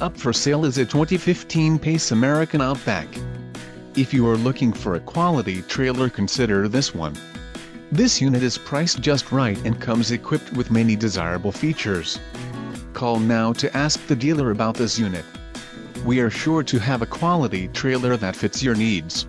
up for sale is a 2015 Pace American Outback. If you are looking for a quality trailer consider this one. This unit is priced just right and comes equipped with many desirable features. Call now to ask the dealer about this unit. We are sure to have a quality trailer that fits your needs.